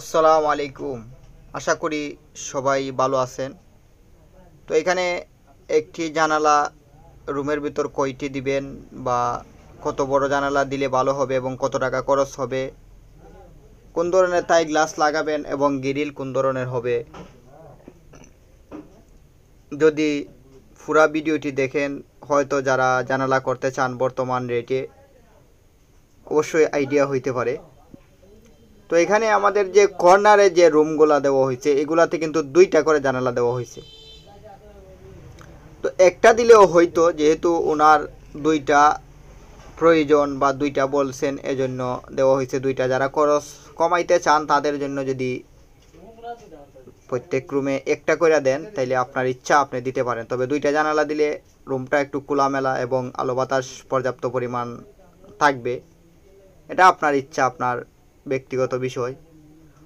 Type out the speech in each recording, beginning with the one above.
আসসালামু আলাইকুম। আশা করি সবাই ভালো আছেন। তো এখানে একটি জানালা রুমের ভিতর কয়টি দিবেন বা কত বড় জানালা দিলে ভালো হবে এবং কত টাকা খরচ হবে? কোন ধরনের তাই গ্লাস লাগাবেন এবং গ্রিল কোন ধরনের হবে? যদি পুরা ভিডিওটি দেখেন, হয়তো যারা জানালা করতে চান বর্তমান রেটে, অবশ্যই আইডিয়া হইতে পারে। তো এখানে আমাদের যে কর্নারে যে রুমগুলা দেওয়া হয়েছে, এগুলাতে কিন্তু দুইটা করে জানালা দেওয়া হয়েছে। তো একটা দিলেও হয়তো যেহেতু ওনার দুইটা প্রয়োজন বা দুইটা বলছেন, এজন্য দেওয়া হয়েছে দুইটা। যারা খরচ কমাইতে চান, তাদের জন্য যদি প্রত্যেক রুমে একটা করে দেন, তাইলে আপনার ইচ্ছা আপনি দিতে পারেন। তবে দুইটা জানালা দিলে রুমটা একটু খোলামেলা এবং আলো বাতাস পর্যাপ্ত পরিমাণ থাকবে। এটা আপনার ইচ্ছা, আপনার ব্যক্তিগত বিষয়।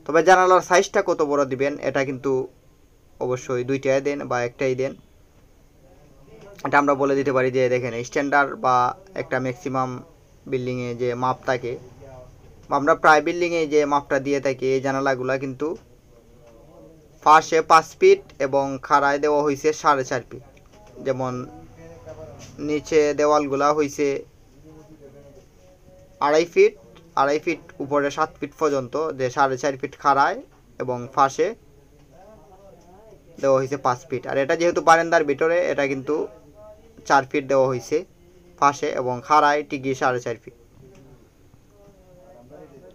তবে জানালার সাইজটা কত বড় দিবেন, এটা কিন্তু অবশ্যই দুইটাই দেন বা একটাই দেন। এটা আমরা বলে দিতে পারি যে, দেখেন স্ট্যান্ডার্ড বা একটা ম্যাক্সিমাম বিল্ডিংয়ে যে মাপ থাকে বা আমরা প্রায় বিল্ডিংয়ে যে মাপটা দিয়ে থাকি, এই জানালাগুলা কিন্তু ফার্স্টে পাঁচ ফিট এবং খাড়ায় দেওয়া হয়েছে সাড়ে চার ফিট যেমন নিচে দেওয়ালগুলা হয়েছে আড়াই ফিট আড়াই ফিট উপরে সাত ফিট পর্যন্ত যে সাড়ে চার ফিট খাড়ায় এবং ফাঁসে দেওয়া হয়েছে পাঁচ ফিট। আর এটা যেহেতু বারান্দার ভিতরে, এটা কিন্তু চার ফিট দেওয়া হয়েছে ফাঁসে এবং খাড়ায় টিকি সাড়ে চার ফিট।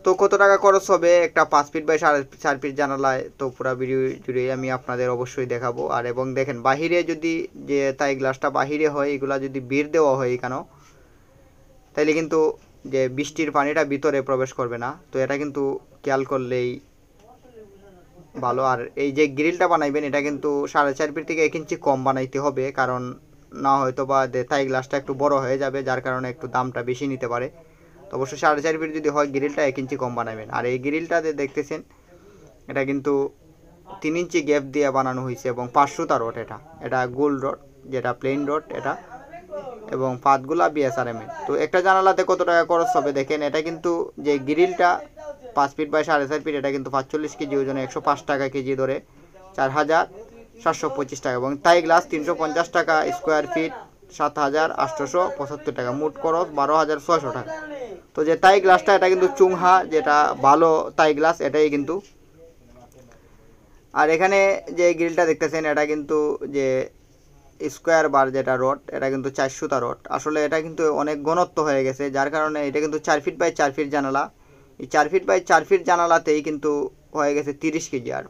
তো কত টাকা খরচ হবে একটা পাঁচ ফিট বাই সাড়ে চার ফিট জানালায়? তো পুরো ভিডিও জুড়ে আমি আপনাদের অবশ্যই দেখাবো। আর এবং দেখেন, বাহিরে যদি যে তাই গ্লাসটা বাহিরে হয়, এগুলা যদি বীর দেওয়া হয় এখানেও, তাইলে কিন্তু যে বৃষ্টির পানিটা ভিতরে প্রবেশ করবে না, তো এটা কিন্তু খেয়াল করলেই ভালো। আর এই যে গ্রিলটা বানাইবেন, এটা কিন্তু সাড়ে চার ফিট থেকে এক ইঞ্চি কম বানাইতে হবে, কারণ না হয়তো বা থাই গ্লাসটা একটু বড় হয়ে যাবে, যার কারণে একটু দামটা বেশি নিতে পারে। তো অবশ্যই সাড়ে চার ফিট যদি হয়, গ্রিলটা এক ইঞ্চি কম বানাবেন আর এই গ্রিলটা যে দেখতেছেন, এটা কিন্তু তিন ইঞ্চি গ্যাপ দিয়ে বানানো হয়েছে এবং পাঁচশোটা রড এটা। এটা গোল রড, যেটা প্লেন রড, এটা এবং পাতগুলা বিএসআরএম তো একটা জানালাতে কত টাকা খরচ হবে দেখেন, এটা কিন্তু যে গ্রিলটা পাঁচ ফিট বাই সাড়ে চার ফিট, এটা কিন্তু পাঁচচল্লিশ কেজি ওজনে একশো পাঁচ টাকা কেজি ধরে, চার হাজার সাতশো পঁচিশ টাকা। এবং তাই গ্লাস তিনশো পঞ্চাশ টাকা স্কোয়ার ফিট সাত হাজার আটশোশো পঁচাত্তর টাকা। মোট খরচ বারো হাজার ছয়শো টাকা। তো যে তাই গ্লাসটা এটা কিন্তু চুংহা, যেটা ভালো তাই গ্লাস এটাই কিন্তু। আর এখানে যে গ্রিলটা দেখতেছেন, এটা কিন্তু যে স্কোয়ার বার যেটা রড, এটা কিন্তু চারশোটা রড। আসলে এটা কিন্তু অনেক ঘনত্ব হয়ে গেছে, যার কারণে এটা কিন্তু চার ফিট বাই চার ফিট জানালা। এই চার ফিট বাই চার ফিট জানালাতেই কিন্তু হয়ে গেছে তিরিশ কেজি আর।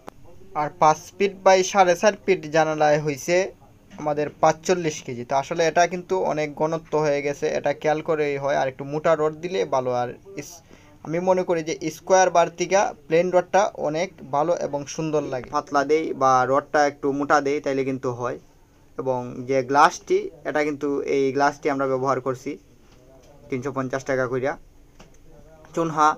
আর পাঁচ ফিট বাই সাড়ে চার ফিট জানালায় হয়েছে আমাদের পাঁচচল্লিশ কেজি। তো আসলে এটা কিন্তু অনেক ঘনত্ব হয়ে গেছে, এটা খেয়াল করেই হয়। আর একটু মোটা রড দিলে ভালো। আর আমি মনে করি যে স্কোয়ার বার থেকে প্লেন রডটা অনেক ভালো এবং সুন্দর লাগে। পাতলা দেই বা রডটা একটু মোটা দেই, তাইলে কিন্তু হয়। এবং যে গ্লাসটি, এটা কিন্তু এই গ্লাসটি আমরা ব্যবহার করছি তিনশো পঞ্চাশ টাকা করিয়া চুনহা,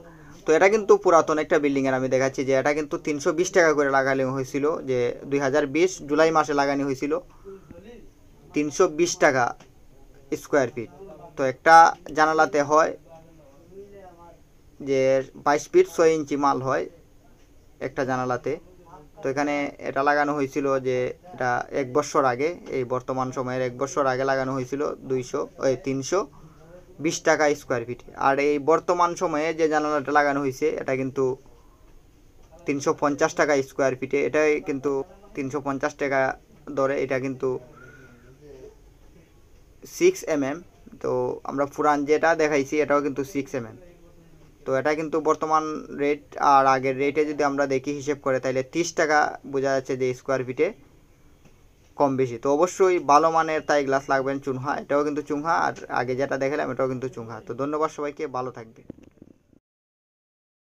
তো এটা কিন্তু পুরাতন একটা বিল্ডিংয়ের আমি দেখাচ্ছি যে এটা কিন্তু তিনশো বিশ টাকা করে লাগানো হয়েছিল, যে দুই হাজার বিশ জুলাই মাসে লাগানো হয়েছিল। তিনশো বিশ টাকা স্কোয়ার ফিট তো একটা জানালাতে হয় যে বাইশ ফিট ছয় ইঞ্চি মাল হয় একটা জানালাতে। তো এখানে এটা লাগানো হয়েছিল যে এটা এক বছর আগে, এই বর্তমান সময়ের এক বছর আগে লাগানো হয়েছিল দুইশো ওই তিনশো বিশ টাকা স্কোয়ার ফিট আর এই বর্তমান সময়ে যে জানালাটা লাগানো হয়েছে, এটা কিন্তু তিনশো পঞ্চাশ টাকা স্কোয়ার ফিটে এটাই কিন্তু তিনশো পঞ্চাশ টাকা দরে, এটা কিন্তু সিক্স এম এম তো আমরা পুরান যেটা দেখাইছি, এটাও কিন্তু সিক্স এম এম তো এটা কিন্তু বর্তমান রেট আর আগের রেটে যদি আমরা দেখি হিসেব করে তাহলে তিরিশ টাকা বোঝা যাচ্ছে যে স্কোয়ার ফিটে কম বেশি। তো অবশ্যই ভালো মানের তাই গ্লাস লাগবেন চুনহা, এটাও কিন্তু চুনহা, আর আগে যেটা দেখালাম এটাও কিন্তু চুনহা। তো ধন্যবাদ সবাইকে, ভালো থাকবে